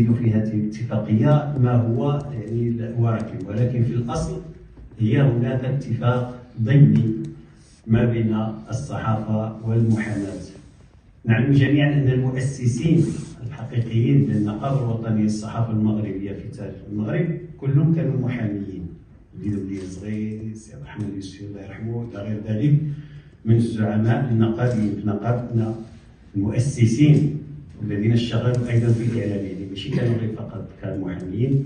الاتفاقية ما هو يعني واكب ولكن في الأصل هي هناك اتفاق ضمني ما بين الصحافة والمحاماة. نعلم جميعا أن المؤسسين الحقيقيين للنقابة الوطنية للصحافة المغربية في تاريخ المغرب كلهم كانوا محاميين. بن صغير سي احمد يوسف الله يرحمه إلى غير ذلك من الزعماء النقابيين في نقابتنا المؤسسين. الذين اشتغلوا أيضا في الاعلام يعني ماشي كانوا غير فقط كانوا محاميين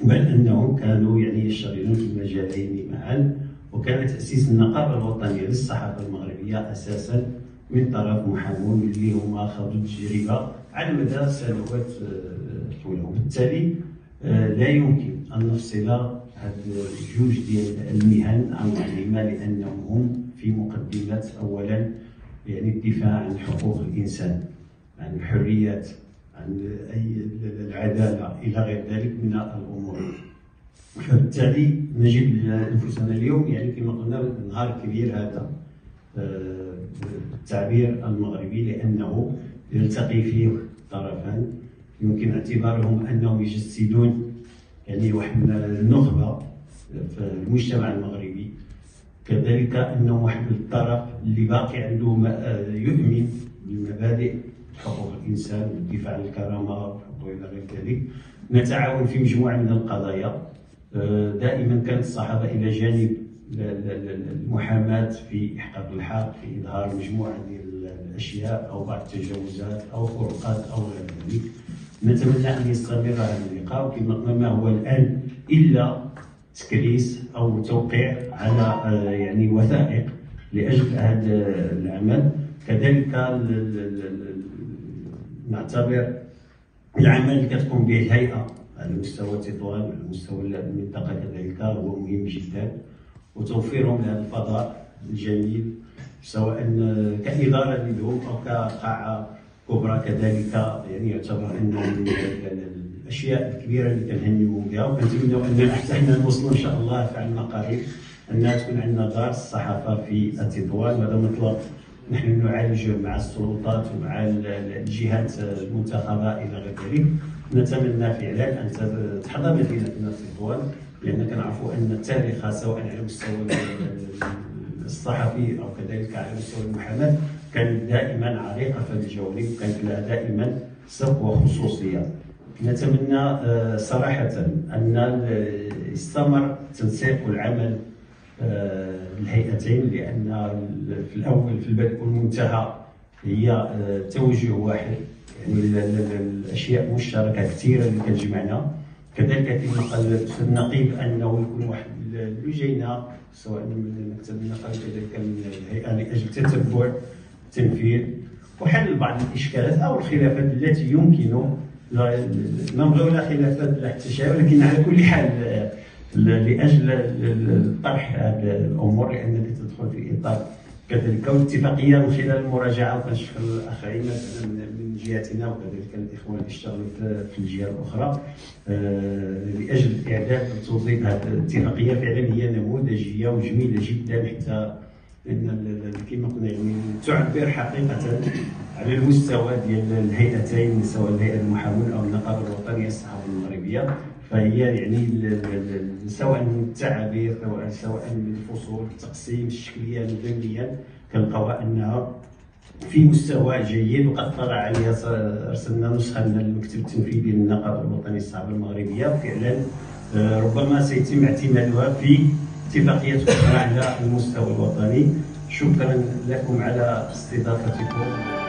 بل أنهم كانوا يعني يشتغلون في المجالين معا وكان تأسيس النقابة الوطنية للصحافة المغربية أساسا من طرف محامون اللي هما خاضوا التجربه على مدى سنوات آه، طويلة. وبالتالي آه، لا يمكن أن نفصل هاد جوج ديال المهن عن بعضهما لأنهم هم في مقدمه اولا يعني الدفاع عن حقوق الإنسان. عن الحريات عن أي العدالة إلى غير ذلك من الأمور. فبالتالي نجد أنفسنا اليوم يعني كما قلنا نهار كبير هذا آه، التعبير المغربي لأنه يلتقي فيه طرفان. يمكن اعتبارهم أنهم يجسدون يعني واحد النخبة في المجتمع المغربي. كذلك انه واحد الطرف اللي باقي عنده يؤمن بمبادئ حقوق الإنسان والدفاع عن الكرامة والحقوق إلى غير ذلك نتعاون في مجموعة من القضايا. دائما كانت الصحابة إلى جانب المحاماة في إحقاق الحق في إظهار مجموعة من الأشياء أو بعض التجاوزات أو خروقات أو غير ذلك. نتمنى أن يستمر هذا اللقاء وكما ما هو الآن إلا تكريس أو توقيع على آه، يعني وثائق لأجل هذا العمل. كذلك نعتبر العمل اللي كتقوم به الهيئه على مستوى تطوان وعلى مستوى المنطقة كذلك هو مهم جدا. وتوفيرهم لهذا الفضاء الجميل سواء كإدارة لهم أو كقاعة كبرى. كذلك يعني يعتبر أنه من الأشياء الكبيرة اللي كنهنيو بها. وكنتمنوا أن حتى حنا نوصلوا إن شاء الله في عندنا قريب أنها تكون عندنا دار الصحافة في تطوان وهذا مطلب نحن نعالجه مع السلطات ومع الجهات المنتخبة إلى غير ذلك. نتمنى فعلا أن تحظى مدينتنا تطوان لأن كنعرفوا أن التاريخ سواء على مستوى الصحفي أو كذلك على مستوى المحاماة كانت دائما عريقه في الجوانب وكانت لها دائما سبق وخصوصية. نتمنى آه، صراحة أن يستمر تنسيق العمل آه، الهيئتين لأن في الأول في البدء والمنتهى هي آه، توجه واحد. يعني الأشياء مشتركة كثيرة اللي كتجمعنا. كذلك كما قال النقيب أنه يكون واحد اللجينه سواء من مكتب النقابه كذلك من الهيئة لاجل تتبع التنفيذ. وحل بعض الإشكالات أو الخلافات التي يمكن نبغي ولا خلافات لا حتى ولكن على كل حال لأجل طرح هذه الأمور لأنك تدخل في إطار كذلك والاتفاقيه من خلال المراجعه وكنشكر الاخ عماد من جهتنا وكذلك الإخوان اللي اشتغلوا في الجهة الأخرى. آه، لأجل اعداد وتوظيف هذه الاتفاقية فعلا هي نموذجية وجميلة جدا حتى لأن كما قلنا يعني تعبر حقيقة على المستوى ديال الهيئتين سواء الهيئة المحاوله أو النقابة الوطنية للصحافه المغربية. فهي يعني سواء من التعابير سواء من الفصول التقسيم الشكليا ودميا كنلقاو أنها في مستوى جيد وقد طلع عليها ارسلنا نسخة من المكتب التنفيذي للنقابة الوطنية للصحافه المغربية. وفعلا آه، ربما سيتم اعتمادها في اتفاقيات أخرى على المستوى الوطني. شكرا لكم على استضافتكم.